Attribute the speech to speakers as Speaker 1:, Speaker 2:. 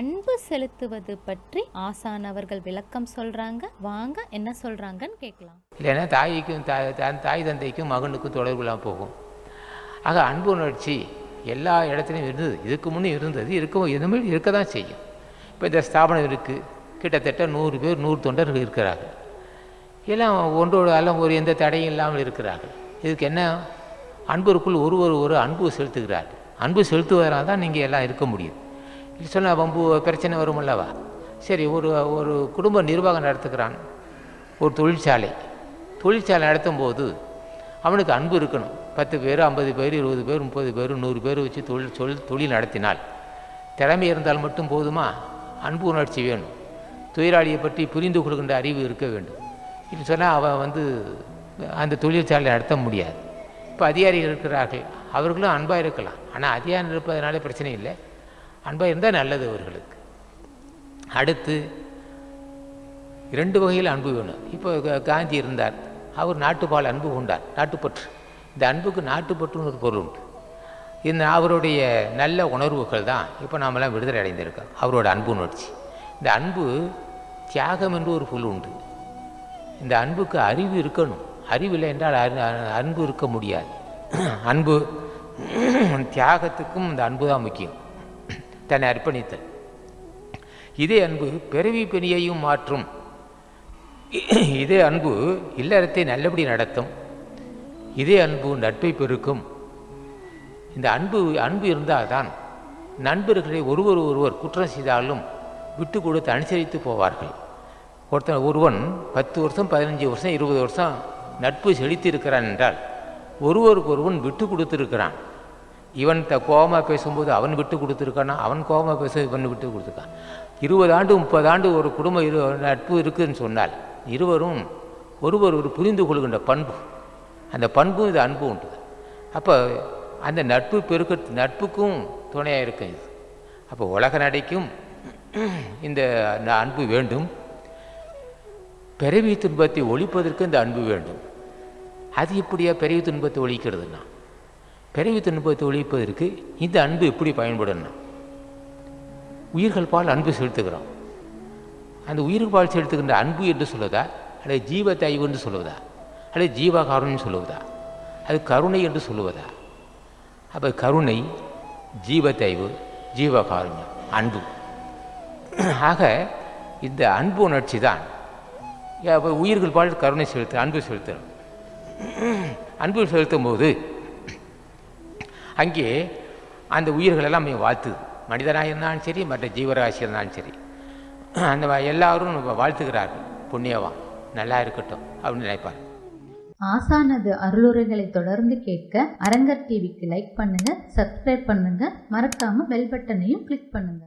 Speaker 1: அன்பு செலுத்துவது பற்றி ஆசான் அவர்கள் விளக்கம் சொல்றாங்க. வாங்க என்ன சொல்றாங்கன்னு கேட்கலாம்.
Speaker 2: இல்லைன்னா தாய்க்கும் தாய் தன் தாய் தந்தைக்கும் மகனுக்கும் தொடர்புலாம் போகும். ஆக அன்பு உணர்ச்சி எல்லா இடத்துலையும் இருந்தது. இதுக்கு முன்னே இருந்தது. இருக்கும் இனிமேல் இருக்க தான் செய்யும். இப்போ இந்த ஸ்தாபனம் இருக்குது கிட்டத்தட்ட நூறு பேர் நூறு தொண்டர்கள் இருக்கிறார்கள். எல்லாம் ஒன்றோடு எல்லாம் ஒரு எந்த தடையும் இல்லாமல் இருக்கிறார்கள். இதுக்கு என்ன? அன்பருக்குள் ஒருவர் ஒரு அன்பு செலுத்துகிறார் அன்பு செலுத்துவதனால் தான் நீங்கள் எல்லாம் இருக்க முடியும். இப்படி சொன்னால் வம்பு பிரச்சனை வருமல்லவா சரி ஒரு ஒரு குடும்ப நிர்வாகம் நடத்துக்கிறான் ஒரு தொழிற்சாலை. தொழிற்சாலை நடத்தும் போது அவனுக்கு அன்பு இருக்கணும். பத்து பேர் ஐம்பது பேர் இருபது பேர் முப்பது பேர் நூறு பேர் வச்சு தொழில் தொழில் தொழில் நடத்தினால் திறமை இருந்தால் மட்டும் போதுமா? அன்பு உணர்ச்சி வேணும். தொழிலாளியை பற்றி புரிந்து கொள்கின்ற அறிவு இருக்க வேண்டும். இப்படி சொன்னால் அவன் வந்து அந்த தொழிற்சாலை நடத்த முடியாது. இப்போ அதிகாரிகள் இருக்கிறார்கள். அவர்களும் அன்பாக இருக்கலாம். ஆனால் அதிகாரம் இருப்பதனால பிரச்சனை இல்லை. அன்பாக இருந்தால் நல்லது அவர்களுக்கு அடுத்து இரண்டு வகையில் அன்பு வேணும். இப்போ காந்தி இருந்தார். அவர் நாட்டுப்பால் அன்பு கொண்டார். நாட்டுப்பற்று. இந்த அன்புக்கு நாட்டுப்பற்றுன்னு ஒரு பொருள் உண்டு. இந்த அவருடைய நல்ல உணர்வுகள் தான் இப்போ நாமெல்லாம் விடுதலை அடைந்திருக்கோம். அவரோட அன்பு உணர்ச்சி. இந்த அன்பு தியாகம் என்று ஒரு பொருள் உண்டு. இந்த அன்புக்கு அறிவு இருக்கணும். அறிவு இல்லை என்றால் அரு- அன்பு இருக்க முடியாது. அன்பு தியாகத்துக்கும் இந்த அன்பு தான் முக்கியம். தன்னை அர்ப்பணித்தல். இதே அன்பு பிறவி பிணியையும் மாற்றும். இதே அன்பு இல்லறத்தை நல்லபடி நடத்தும். இதே அன்பு நட்பை பெருக்கும். இந்த அன்பு அன்பு இருந்தால் தான் நண்பர்களை ஒருவர் ஒருவர் குற்றம் செய்தாலும் விட்டு கொடுத்து அனுசரித்து போவார்கள். ஒருத்தன் ஒருவன் பத்து வருஷம் பதினஞ்சு வருஷம் இருபது வருஷம் நட்பு செழித்து இருக்கிறான் என்றால் ஒருவருக்கு ஒருவன் விட்டு கொடுத்துருக்கிறான். இவன் த கோபமாக பேசும்போது அவன் விட்டு கொடுத்துருக்கானா? அவன் கோபமாக பேச இவன் விட்டு கொடுத்துருக்கான் இருபது ஆண்டு முப்பது ஆண்டு ஒரு குடும்ப இரு நட்பு இருக்குதுன்னு சொன்னால் இருவரும் ஒருவர் ஒரு புரிந்து கொள்கின்ற பண்பு. அந்த பண்பும் இது அன்பு உண்டு. அப்போ அந்த நட்பு பெருக்க நட்புக்கும் துணையாக இருக்கு இது. அப்போ உலக நடைக்கும் இந்த அன்பு வேண்டும். பிறவி துன்பத்தை ஒழிப்பதற்கு இந்த அன்பு வேண்டும். அது எப்படியா பிறவி துன்பத்தை ஒழிக்கிறதுனா பிறவி துன்பத்தை ஒழிப்பதற்கு இந்த அன்பு எப்படி பயன்படணும் உயிர்கள் பால் அன்பு செலுத்துகிறோம். அந்த உயிர்கள் பால் செலுத்துகின்ற அன்பு என்று சொல்லுவதா? அல்லது ஜீவ தயவு என்று சொல்லுவதா? அல்லது ஜீவகாருண்யம் சொல்லுவதா? அது கருணை என்று சொல்லுவதா? அப்போ கருணை ஜீவ தயவு ஜீவகாருண்யம் அன்பு. ஆக இந்த அன்பு உணர்ச்சி தான். அப்போ உயிர்கள் பால் கருணை செலுத்து அன்பு செலுத்துகிறோம். அன்பு செலுத்தும் போது அங்கே அந்த உயிர்களெல்லாம் எல்லாம் வாழ்த்து மனிதனாக இருந்தாலும் சரி மற்ற ஜீவராசி இருந்தாலும் சரி. அந்த எல்லாரும் வாழ்த்துகிறார்கள். புண்ணியவான் நல்லா இருக்கட்டும் அப்படின்னு நினைப்பார்.
Speaker 3: ஆசானது அருளுரைகளை தொடர்ந்து கேட்க அரங்கர் டிவிக்கு லைக் பண்ணுங்க சப்ஸ்கிரைப் பண்ணுங்க. மறக்காம பெல் பட்டனையும் கிளிக் பண்ணுங்க.